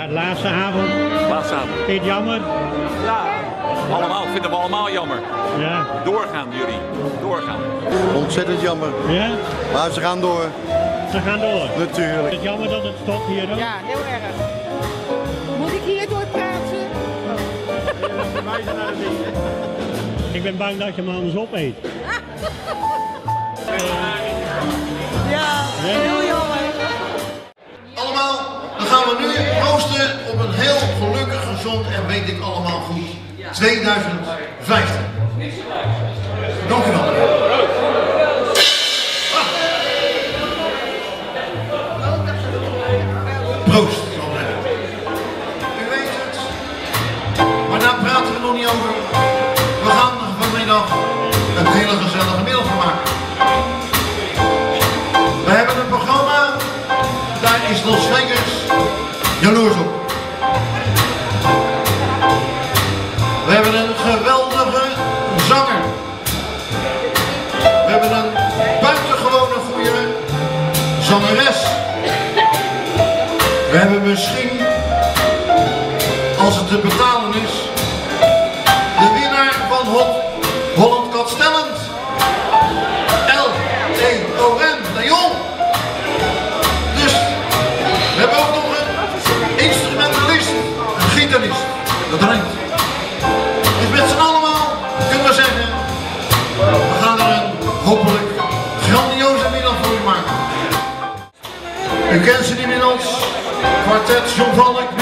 Ja, laatste avond. Laatste avond. Vind je het jammer? Ja, allemaal, vinden we allemaal jammer. Ja. Doorgaan jullie, doorgaan. Ontzettend jammer. Ja? Maar ze gaan door, Ze gaan door. natuurlijk. Is het jammer dat het stopt hier dan? Ja, heel erg. Moet ik hier door praten? Ik ben bang dat je hem anders opeet. Ja, weet ik allemaal goed 2015. Dank u wel. Proost, ik zeggen. U weet het, maar daar praten we nog niet over. We gaan vanmiddag een hele gezellige middag van maken. Zangeres. We hebben misschien, als het te betalen is, de winnaar van Hot Holland Got Talent. L-E-O-N, Leon. Dus we hebben ook nog een instrumentalist, een gitarist. Dat rijmt. Voor u maken.